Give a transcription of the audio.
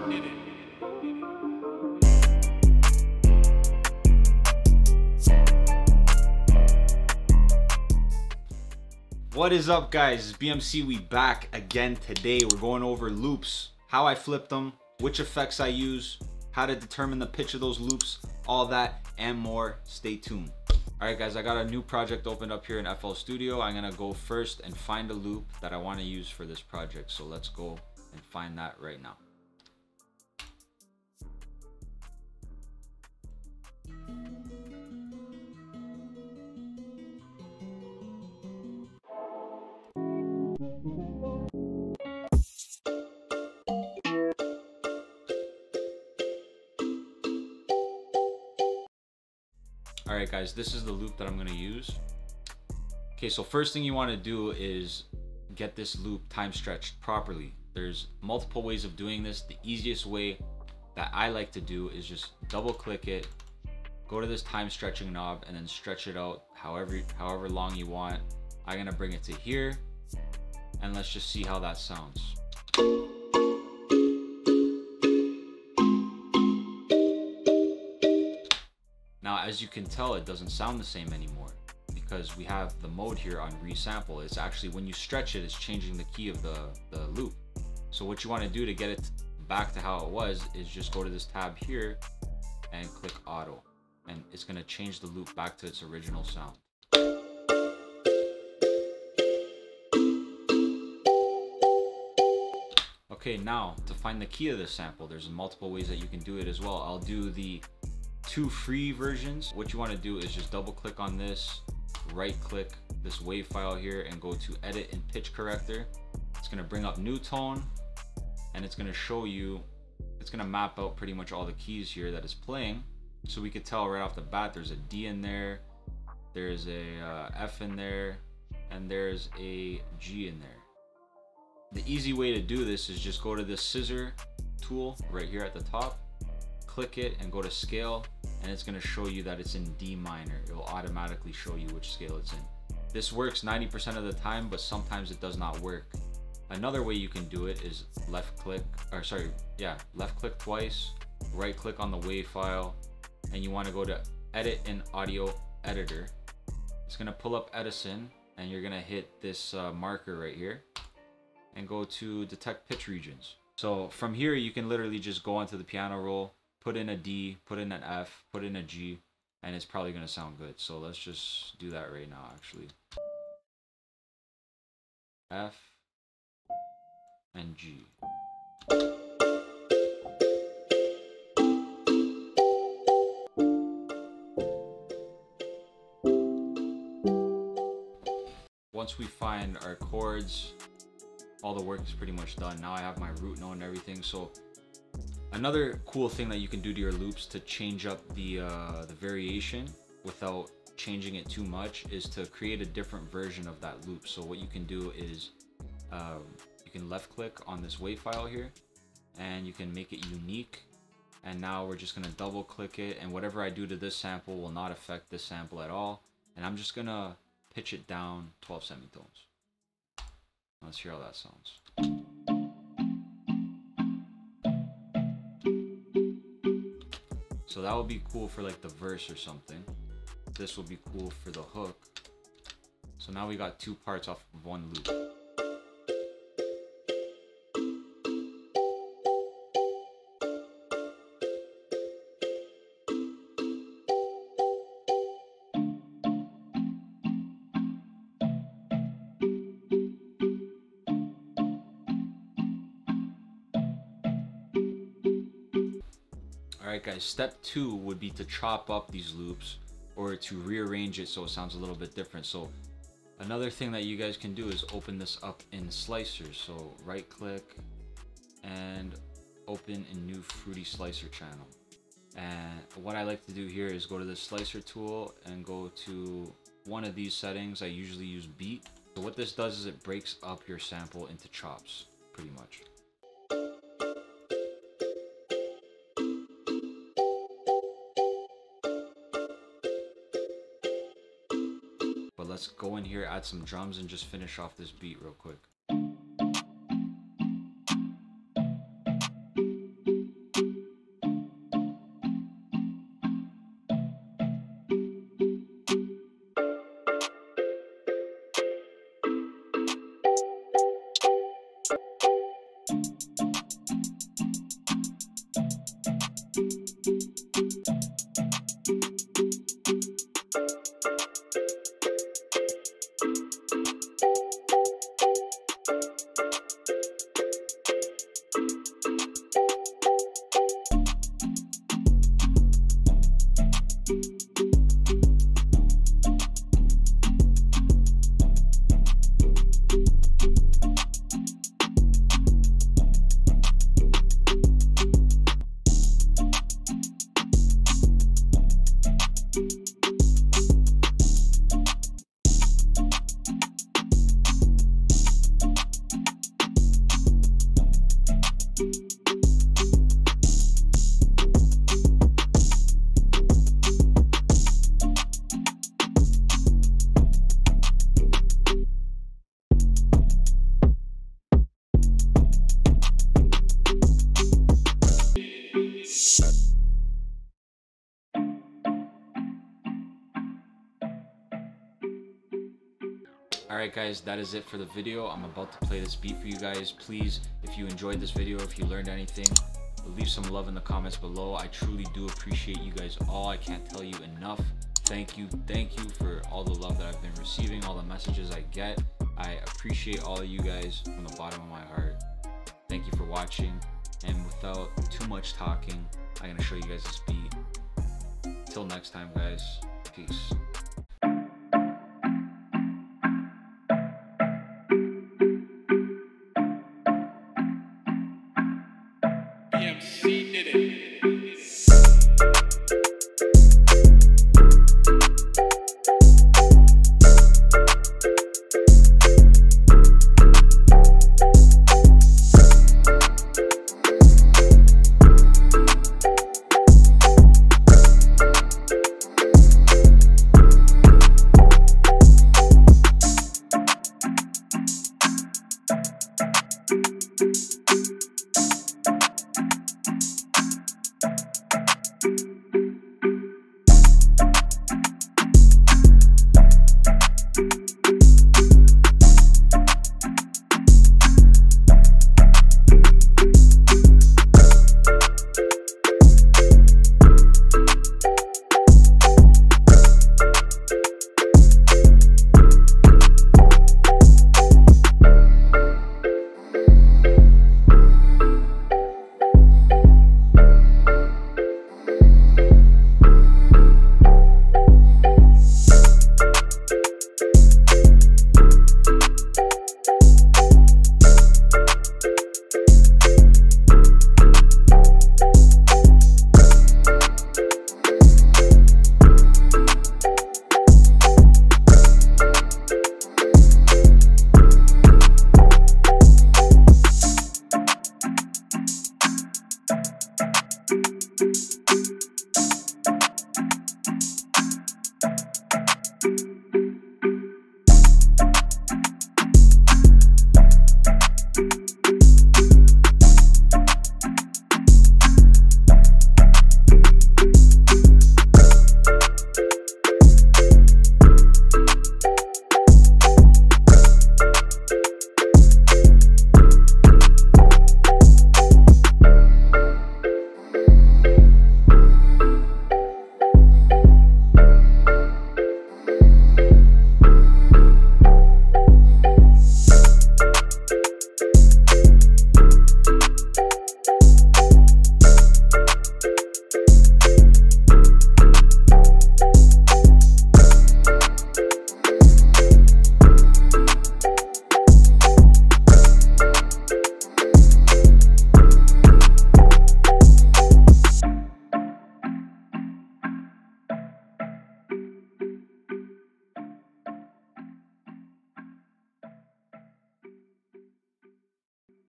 What is up guys, BMC, we back again today. We're going over loops, how I flip them, which effects I use, how to determine the pitch of those loops, all that and more. Stay tuned. All right guys, I got a new project opened up here in FL Studio. I'm gonna go first and find a loop that I wanna use for this project. So let's go and find that right now. All right, guys, this is the loop that I'm gonna use. Okay, so first thing you wanna do is get this loop time stretched properly. There's multiple ways of doing this. The easiest way that I like to do is just double click it, go to this time stretching knob and then stretch it out however, however long you want. I'm gonna bring it to here and let's just see how that sounds. As you can tell, it doesn't sound the same anymore because we have the mode here on resample. It's actually, when you stretch it, it's changing the key of the, the loop. So what you wanna do to get it back to how it was is just go to this tab here and click auto. And it's gonna change the loop back to its original sound. Okay, now to find the key of this sample, there's multiple ways that you can do it as well. I'll do the two free versions. What you wanna do is just double click on this, right click this wave file here and go to edit and pitch corrector. It's gonna bring up Newtone and it's gonna show you, it's gonna map out pretty much all the keys here that is playing. So we could tell right off the bat, there's a D in there, there's a uh, F in there, and there's a G in there. The easy way to do this is just go to this scissor tool right here at the top, click it and go to scale, and it's gonna show you that it's in D minor. It will automatically show you which scale it's in. This works 90% of the time, but sometimes it does not work. Another way you can do it is left click, or sorry, yeah, left click twice, right click on the wave file, and you wanna go to edit in audio editor. It's gonna pull up Edison, and you're gonna hit this uh, marker right here, and go to detect pitch regions. So from here, you can literally just go onto the piano roll, put in a D, put in an F, put in a G, and it's probably gonna sound good. So let's just do that right now, actually. F and G. Once we find our chords, all the work is pretty much done. Now I have my root note and everything. So another cool thing that you can do to your loops to change up the, uh, the variation without changing it too much is to create a different version of that loop. So what you can do is um, you can left click on this wave file here and you can make it unique. And now we're just gonna double click it and whatever I do to this sample will not affect this sample at all. And I'm just gonna pitch it down 12 semitones. Let's hear how that sounds. That would be cool for like the verse or something. This will be cool for the hook. So now we got two parts off of one loop. Alright guys, step two would be to chop up these loops or to rearrange it so it sounds a little bit different. So another thing that you guys can do is open this up in slicers. So right click and open a new fruity slicer channel. And what I like to do here is go to the slicer tool and go to one of these settings. I usually use beat. So what this does is it breaks up your sample into chops pretty much. Let's go in here, add some drums, and just finish off this beat real quick. Alright guys, that is it for the video. I'm about to play this beat for you guys. Please, if you enjoyed this video, if you learned anything, leave some love in the comments below. I truly do appreciate you guys all. I can't tell you enough. Thank you, thank you for all the love that I've been receiving, all the messages I get. I appreciate all of you guys from the bottom of my heart. Thank you for watching. And without too much talking, I'm gonna show you guys this beat. Till next time, guys. Peace.